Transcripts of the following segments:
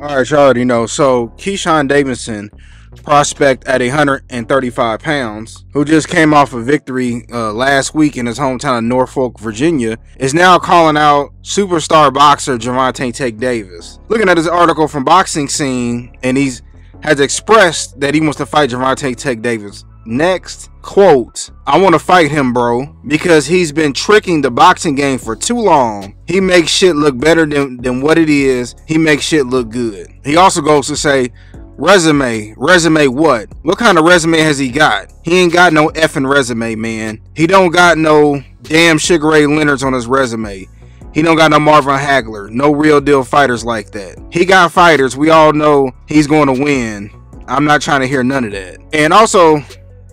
All right, y'all already know. So Keyshawn Davis, prospect at 135 pounds, who just came off a victory uh, last week in his hometown of Norfolk, Virginia, is now calling out superstar boxer Gervonta Tank Davis. Looking at his article from Boxing Scene, and he's has expressed that he wants to fight Gervonta Tank Davis. Next, quote, I want to fight him, bro, because he's been tricking the boxing game for too long. He makes shit look better than, than what it is. He makes shit look good. He also goes to say, resume, resume what? What kind of resume has he got? He ain't got no effing resume, man. He don't got no damn Sugar Ray Leonard's on his resume. He don't got no Marvin Hagler, no real deal fighters like that. He got fighters. We all know he's going to win. I'm not trying to hear none of that. And also,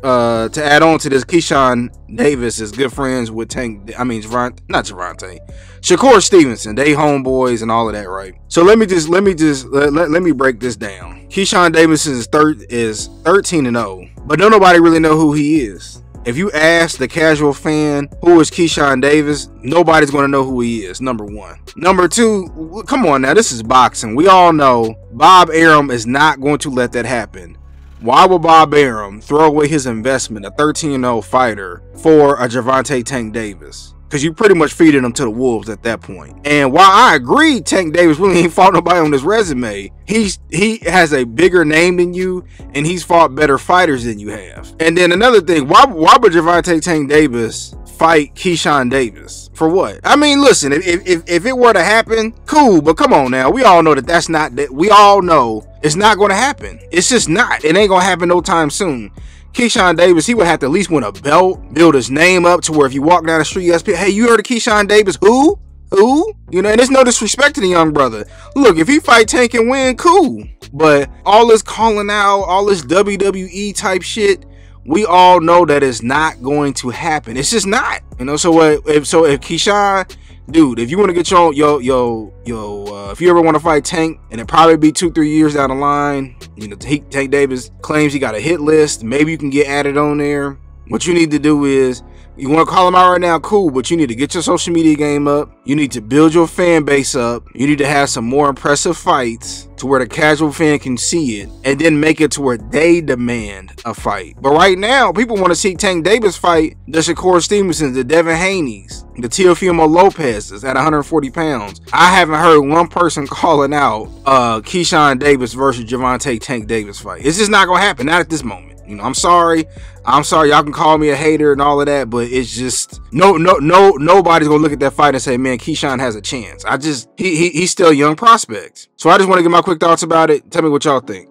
uh, to add on to this, Keyshawn Davis is good friends with Tank. I mean, Gervonta, not Gervonta, Shakur Stevenson. They homeboys and all of that, right? So let me just let me just let, let, let me break this down. Keyshawn Davis is third is 13 and 0, but don't nobody really know who he is. If you ask the casual fan who is Keyshawn Davis, nobody's going to know who he is. Number one. Number two, come on now, this is boxing. We all know Bob Arum is not going to let that happen. Why would Bob Arum throw away his investment, a 13 0 fighter, for a Gervonta Tank Davis? Because you pretty much feeding him to the wolves at that point. And while I agree Tank Davis really ain't fought nobody on his resume, he's he has a bigger name than you, and he's fought better fighters than you have. And then another thing, why why would Gervonta Tank Davis fight Keyshawn Davis. For what? I mean, listen, if, if, if it were to happen, cool, but come on now. We all know that that's not, that we all know it's not going to happen. It's just not. It ain't going to happen no time soon. Keyshawn Davis, he would have to at least win a belt, build his name up to where if you walk down the street, you hey, you heard of Keyshawn Davis? Who? Who? You know, and there's no disrespect to the young brother. Look, if he fight Tank and win, cool. But all this calling out, all this WWE type shit, we all know that it's not going to happen. It's just not. You know, so what if so if Keyshawn, dude, if you want to get your yo yo yo uh, if you ever want to fight Tank and it probably be two, three years down the line, you know, Tank, Tank Davis claims he got a hit list, maybe you can get added on there. What you need to do is you want to call them out right now, cool, but you need to get your social media game up. You need to build your fan base up. You need to have some more impressive fights to where the casual fan can see it and then make it to where they demand a fight. But right now, people want to see Tank Davis fight the Shakur Stevenson, the Devin Haney's, the Teofimo Lopez's at 140 pounds. I haven't heard one person calling out uh Keyshawn Davis versus Gervonta Tank Davis fight. It's just not gonna happen, not at this moment. You know, I'm sorry. I'm sorry. Y'all can call me a hater and all of that, but it's just no, no, no. Nobody's gonna look at that fight and say, "Man, Keyshawn has a chance." I just he, he he's still a young prospect. So I just want to get my quick thoughts about it. Tell me what y'all think.